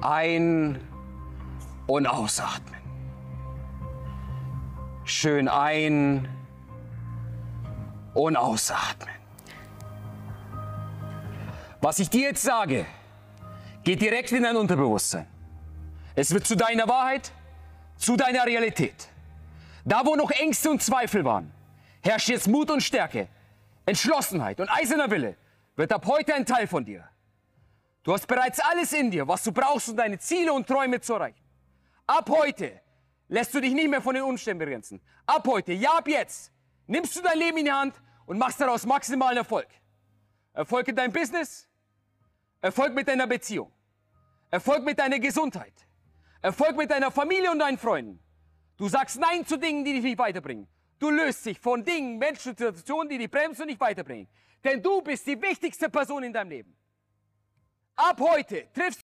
Ein- und ausatmen. Schön ein- und ausatmen. Was ich dir jetzt sage, geht direkt in dein Unterbewusstsein. Es wird zu deiner Wahrheit, zu deiner Realität. Da, wo noch Ängste und Zweifel waren, herrscht jetzt Mut und Stärke, Entschlossenheit und eiserner Wille wird ab heute ein Teil von dir. Du hast bereits alles in dir, was du brauchst, um deine Ziele und Träume zu erreichen. Ab heute lässt du dich nicht mehr von den Umständen begrenzen. Ab heute, ja ab jetzt, nimmst du dein Leben in die Hand und machst daraus maximalen Erfolg. Erfolg in deinem Business, Erfolg mit deiner Beziehung, Erfolg mit deiner Gesundheit, Erfolg mit deiner Familie und deinen Freunden. Du sagst Nein zu Dingen, die dich nicht weiterbringen. Du löst dich von Dingen, Menschen, Situationen, die dich bremsen und nicht weiterbringen. Denn du bist die wichtigste Person in deinem Leben. Ab heute triffst